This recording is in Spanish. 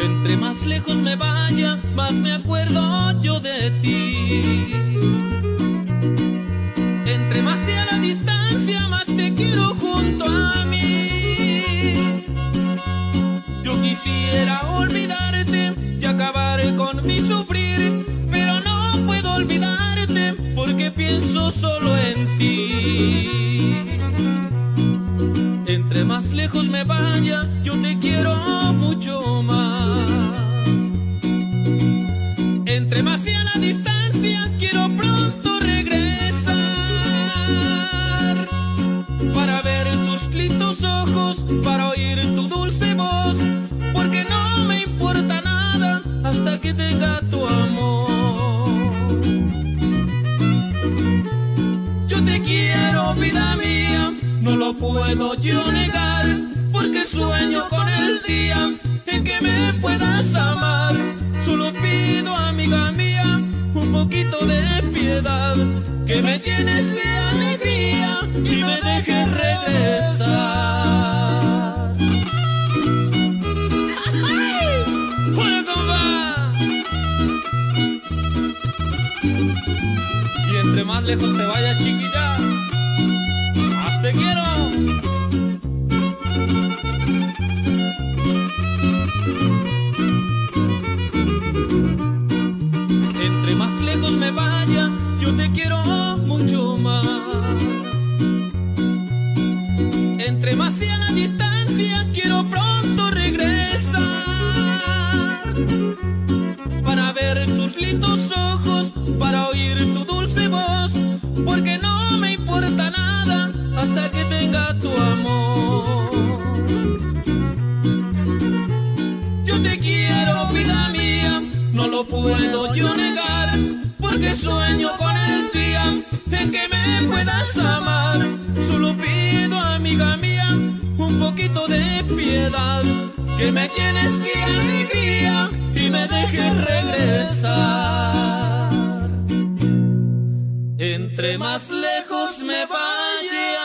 Entre más me acuerdo yo de ti. Entre más sea la distancia, más te quiero junto a mí. Yo quisiera olvidarte y acabar con mis hasta que tenga tu amor. Yo te quiero, vida mía, no lo puedo yo negar, porque sueño con el día en que me puedas amar. Solo pido, amiga mía, un poquito de piedad, que me llenes de alegría y me dejes más lejos te vayas, chiquilla, más te quiero. Entre más lejos me vaya, yo te quiero mucho más. Entre más sea la distancia, lo puedo yo negar, porque sueño con el día en que me puedas amar. Solo pido, amiga mía, un poquito de piedad, que me llenes de alegría y me dejes regresar. Entre más lejos me vaya.